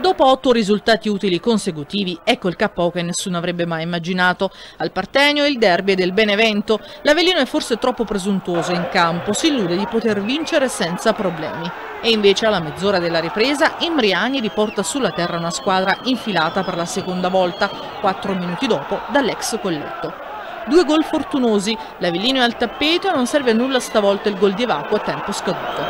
Dopo otto risultati utili consecutivi, ecco il KO che nessuno avrebbe mai immaginato. Al Partenio il derby del Benevento. L'Avellino è forse troppo presuntuoso in campo, si illude di poter vincere senza problemi. E invece alla mezz'ora della ripresa Imriani riporta sulla terra una squadra infilata per la seconda volta, quattro minuti dopo, dall'ex Colletto. Due gol fortunosi, l'Avellino è al tappeto e non serve a nulla stavolta il gol di Evacuo a tempo scaduto.